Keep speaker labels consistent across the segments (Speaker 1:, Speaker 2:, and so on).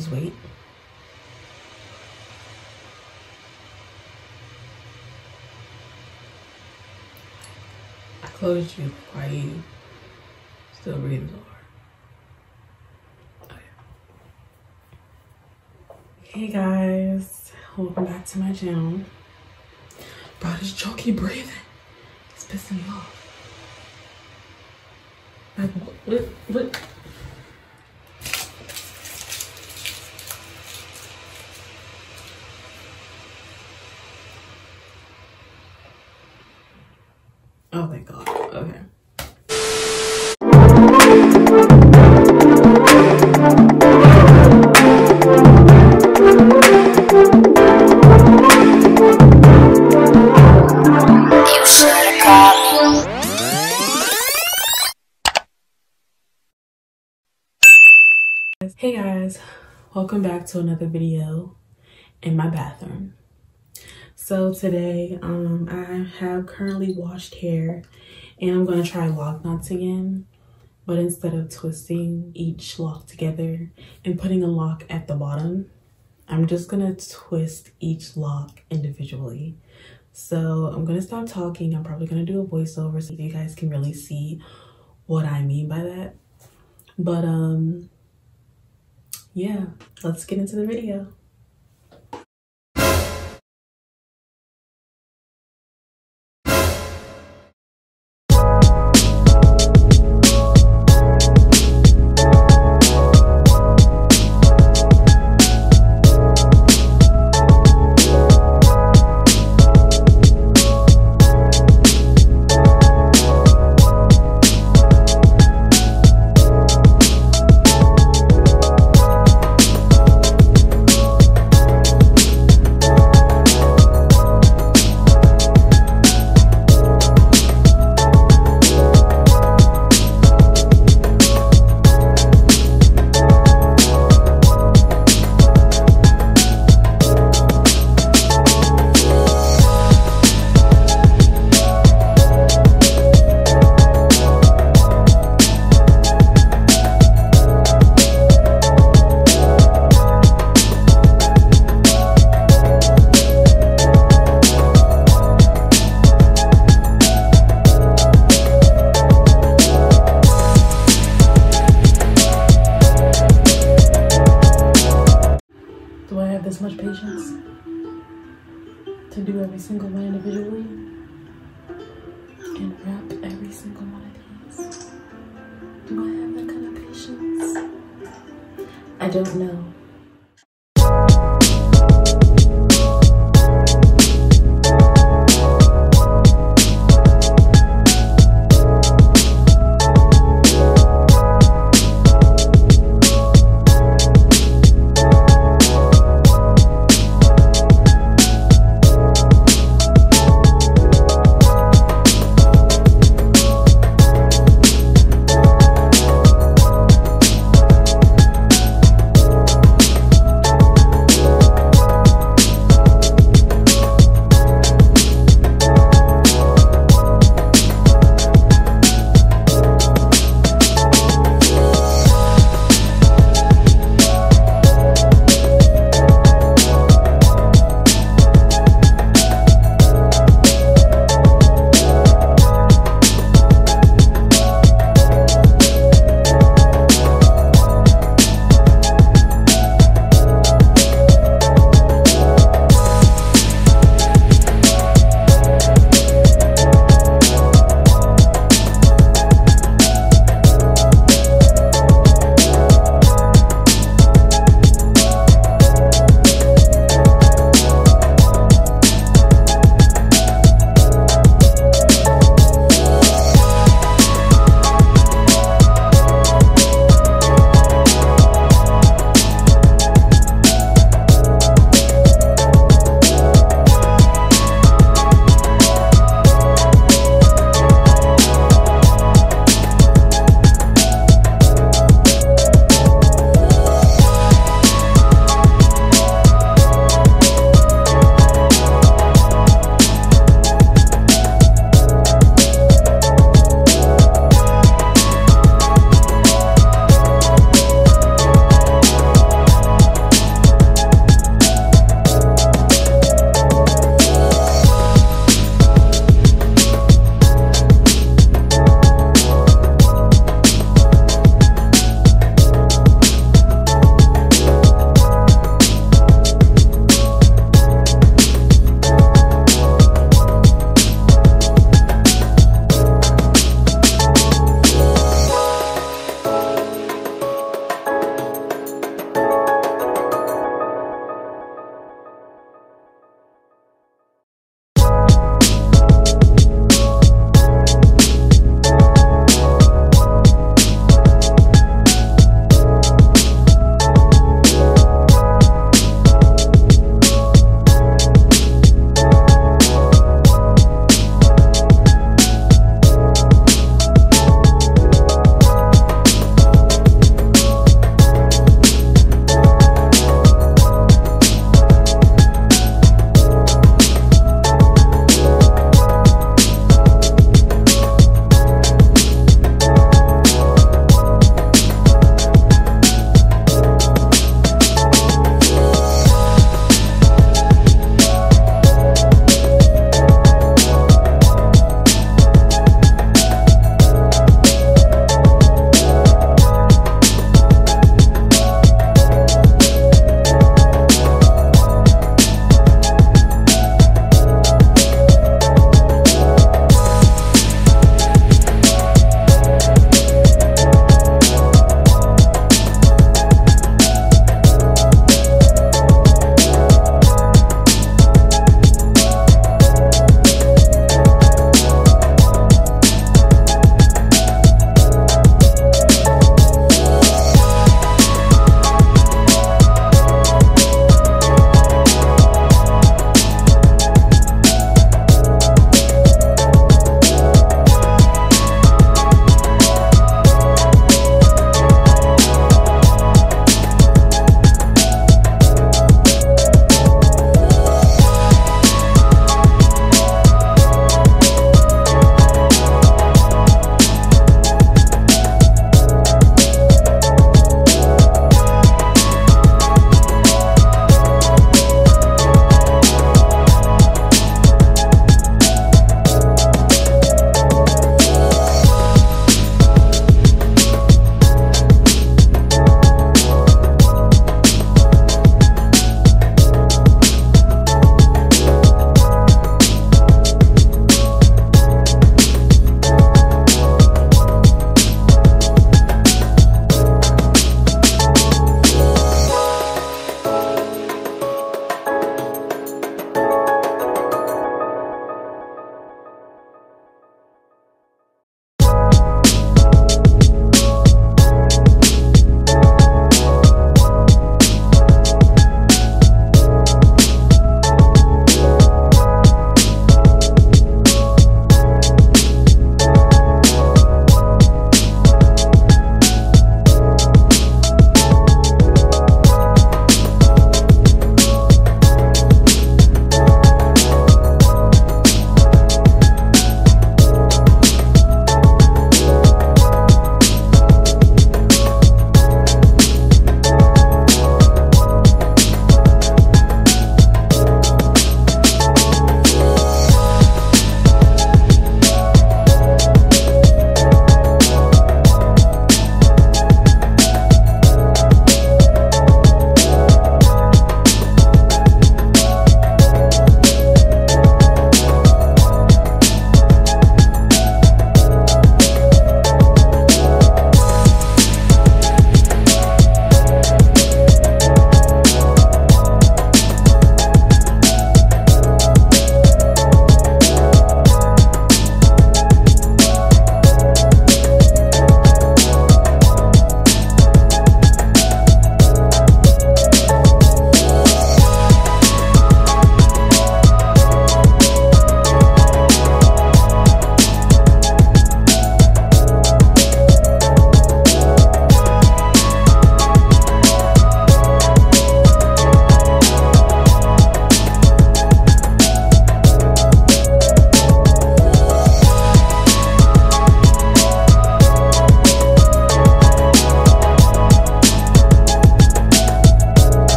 Speaker 1: just wait. I closed you. Are you still breathing hard? Okay. Hey guys, welcome back to my channel. Bro, this jockey breathing. It's pissing me off. Like, what, what? Oh my god. Okay. Hey guys, welcome back to another video in my bathroom. So today, um, I have currently washed hair and I'm gonna try loc knots again. But instead of twisting each loc together and putting a lock at the bottom, I'm just gonna twist each loc individually. So I'm gonna stop talking. I'm probably gonna do a voiceover so you guys can really see what I mean by that. But um, yeah, let's get into the video. Much patience to do every single one individually and wrap every single one of these? Do I have that kind of patience? I don't know.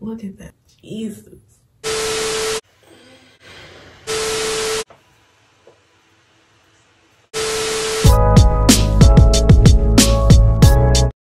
Speaker 1: Look at that. Jesus.